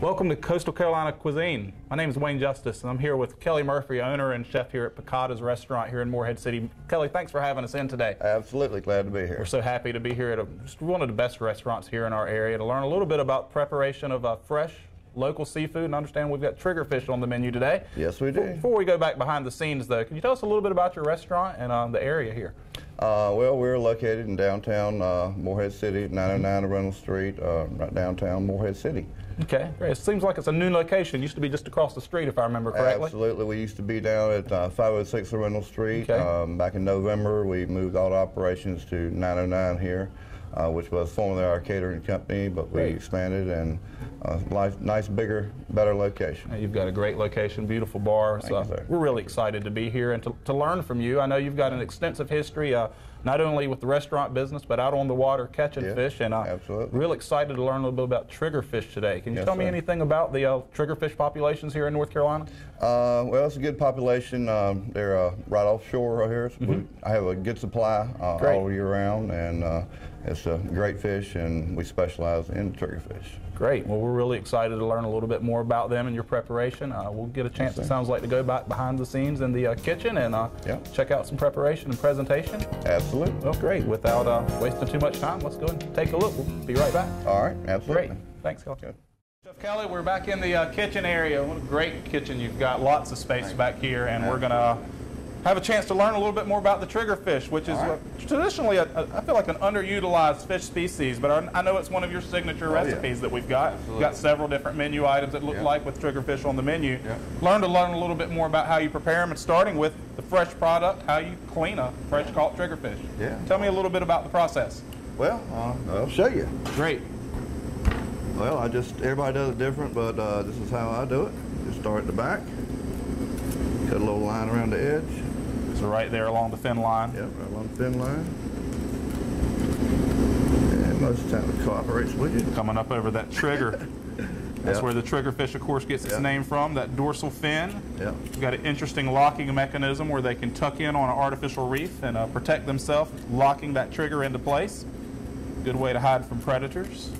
Welcome to Coastal Carolina Cuisine. My name is Wayne Justice, and I'm here with Kelly Murphy, owner and chef here at Piccata's Restaurant here in Morehead City. Kelly, thanks for having us in today. Absolutely glad to be here. We're so happy to be here at a, one of the best restaurants here in our area to learn a little bit about preparation of uh, fresh local seafood and understand we've got triggerfish on the menu today. Yes, we do. Before we go back behind the scenes, though, can you tell us a little bit about your restaurant and uh, the area here? Uh, well, we're located in downtown uh, Morehead City, 909 Reynolds Street, uh, right downtown Morehead City. Okay, great. It seems like it's a new location. Used to be just across the street, if I remember correctly. Absolutely. We used to be down at uh, 506 Reynolds Street. Okay. Um, back in November, we moved all the operations to 909 here, uh, which was formerly our catering company, but we Great. expanded and uh, nice, bigger, better location. You've got a great location, beautiful bar. So you, we're really excited to be here and to, to learn from you. I know you've got an extensive history, uh, not only with the restaurant business, but out on the water catching Yeah, fish. And uh, absolutely. real excited to learn a little bit about triggerfish today. Can you Yes, tell me sir. anything about the uh, triggerfish populations here in North Carolina? Uh, well, it's a good population. Um, they're uh, right offshore right here. So we, I have a good supply uh. All year round, and uh, it's a great fish, and we specialize in triggerfish. Great. Well, we're really excited to learn a little bit more about them and your preparation. Uh, we'll get a chance, sir. it sounds like, to go back behind the scenes in the uh, kitchen and uh, Yep. check out some preparation and presentation. Absolutely. Well, great. Without uh, wasting too much time, let's go and take a look. We'll be right back. All right, absolutely. Great. Thanks, Kelly. Okay. Chef Kelly, we're back in the uh, kitchen area. What a great kitchen you've got. Lots of space back here, and we're going to have a chance to learn a little bit more about the triggerfish, which is All right. uh, traditionally, a, a, I feel like an underutilized fish species, but I, I know it's one of your signature Oh, yeah. recipes that we've got. We've got several different menu items that look Yeah. like with triggerfish on the menu. Yeah. Learn to learn a little bit more about how you prepare them, and starting with the fresh product, how you clean a fresh caught triggerfish. Yeah. Tell me a little bit about the process. Well, uh, I'll show you. Great. Well, I just everybody does it different, but uh, this is how I do it. Just start at the back, cut a little line around the edge. So right there along the fin line. Yep, right along the fin line. And most of the time it cooperates with you. coming up over that trigger. That's Yeah. where the triggerfish, of course, gets its Yeah. name from, that dorsal fin. Yep. We've got an interesting locking mechanism where they can tuck in on an artificial reef and uh, protect themselves, locking that trigger into place. Good way to hide from predators.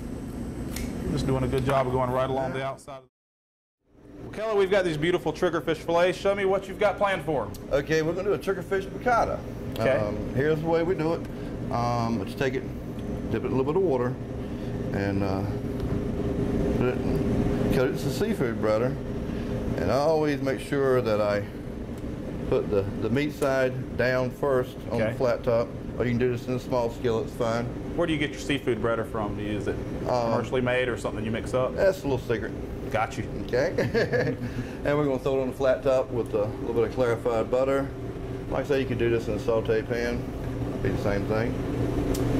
Just doing a good job of going right along the outside. Kelly, we've got these beautiful triggerfish fillets. Show me what you've got planned for. Okay, we're gonna do a triggerfish piccata. Okay. Um, here's the way we do it. Um, let's take it, dip it in a little bit of water, and uh, put it, in- cut it to seafood butter. And I always make sure that I put the, the meat side down first on Okay. the flat top. Or you can do this in a small skillet, it's fine. Where do you get your seafood breader from? Do you use it Um, commercially made or something you mix up? That's a little secret. Got you. Okay. and we're going to throw it on the flat top with a little bit of clarified butter. Like I say, you could do this in a saute pan. Be the same thing.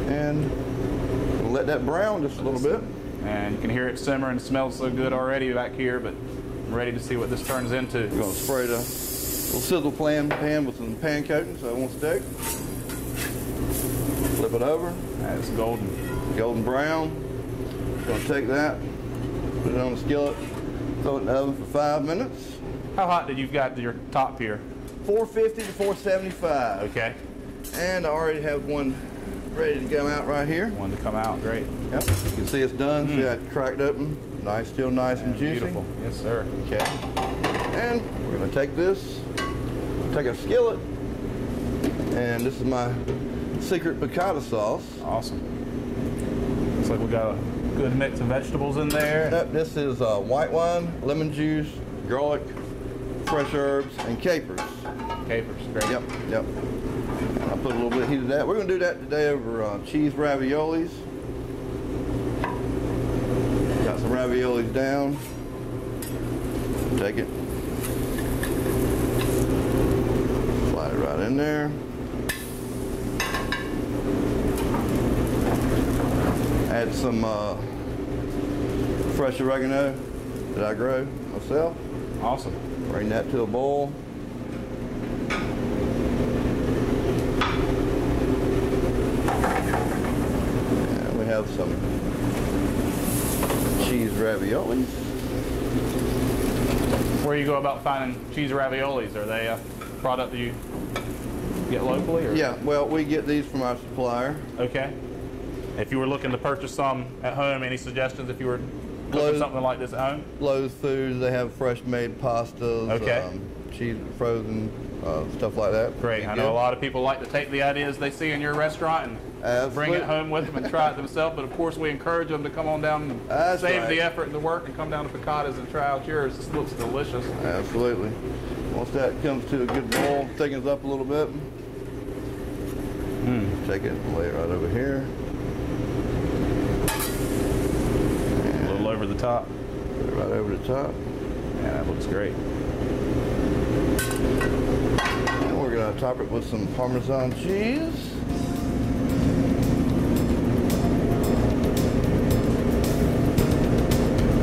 And we'll let that brown just a little bit. And you can hear it simmer and it smells so good already back here, but I'm ready to see what this turns into. We're going to spray the little sizzle pan, pan with some pan coating so it won't stick. Flip it over. That's golden. Golden brown. Going to take that, put it on the skillet, throw it in the oven for five minutes. How hot did you've got your top here? 450 to 475. Okay. And I already have one ready to come out right here. One to come out. Great. Yep. You can see it's done. Hmm. See that cracked open. Nice, still nice and juicy. Beautiful. Yes, sir. Okay. And we're gonna take this, take a skillet, and this is my secret piccata sauce. Awesome. Looks like we got a good mix of vegetables in there. Yep, this is uh, white wine, lemon juice, garlic, fresh herbs, and capers. Capers. Great. Yep, yep. I put a little bit of heat of that. We're gonna do that today over uh, cheese raviolis. Got some raviolis down. Take it. Slide it right in there. Add some uh, fresh oregano that I grow myself. Awesome. Bring that to a boil. And we have some cheese raviolis. Where you go about finding cheese raviolis? Are they a product that you get locally? Or? Yeah, well, we get these from our supplier. Okay. If you were looking to purchase some at home, any suggestions if you were Lowe's- something like this at home? Lowes Foods, they have fresh made pastas, Okay. um, cheese frozen, uh, stuff like that. Great. I know a lot of people like to take the ideas they see in your restaurant and bring it home with them and try it themselves. But of course, we encourage them to come on down and That's save right. the effort and the work and come down to Picatas and try out yours. This looks delicious. Absolutely. Once that comes to a good boil, thickens up a little bit, take it and lay it right over here. A little over the top. Put it right over the top. Yeah, that looks great. And we're gonna top it with some Parmesan cheese.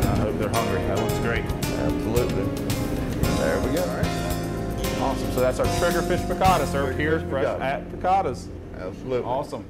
I hope they're hungry. That looks great. Absolutely. There we go. Awesome. So that's our triggerfish piccata served here fresh piccata. at Picatas. Absolutely. Awesome.